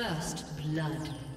First blood.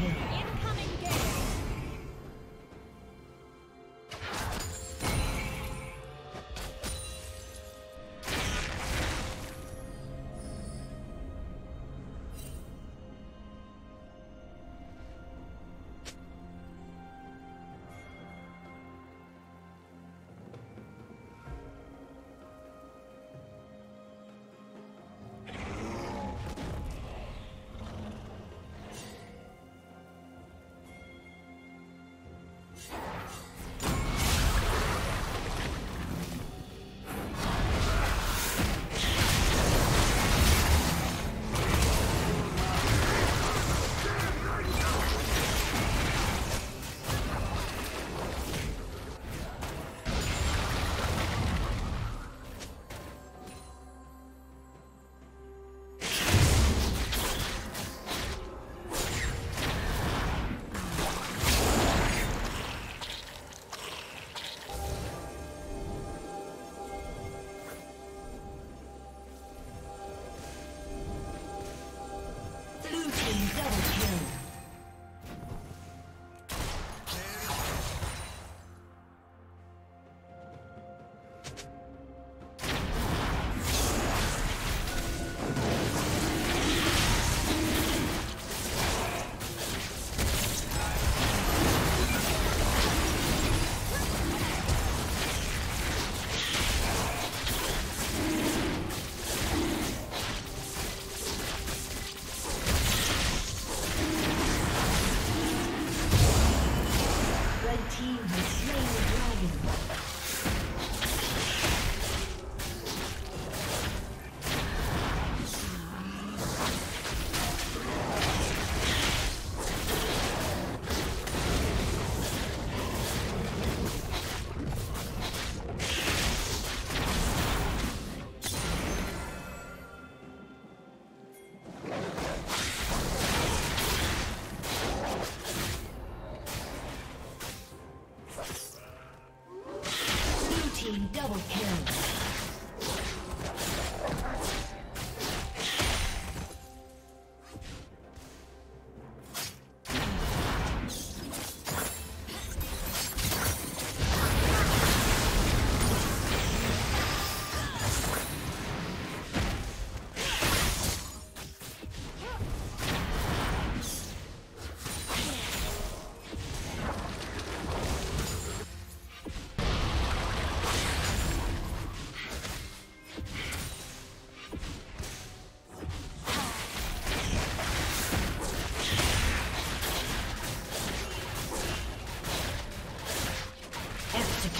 Yeah.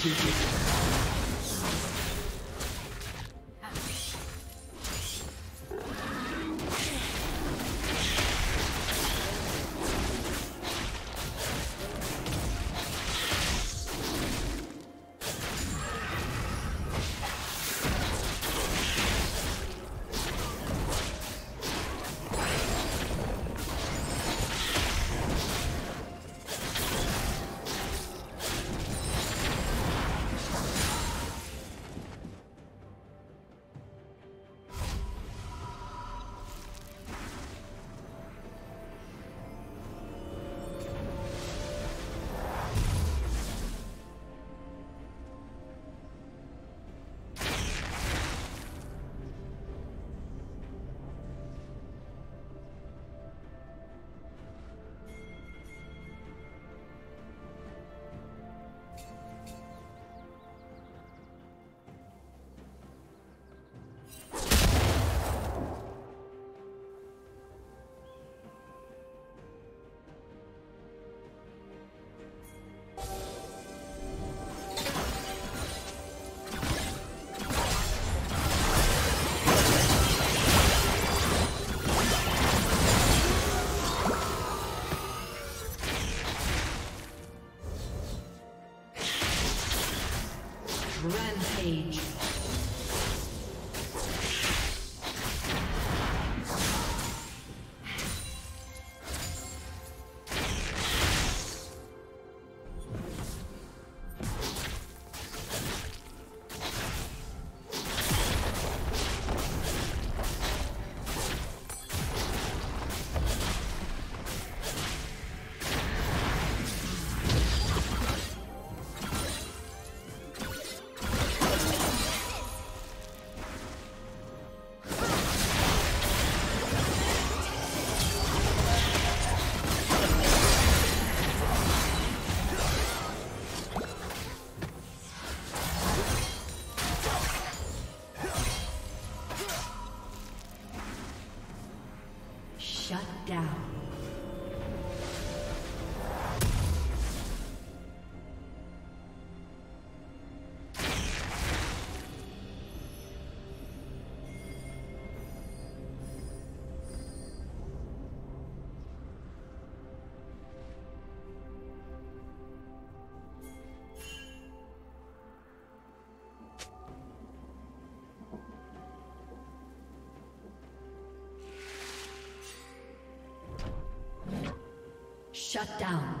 Executed. Rampage. Shut down.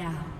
Down.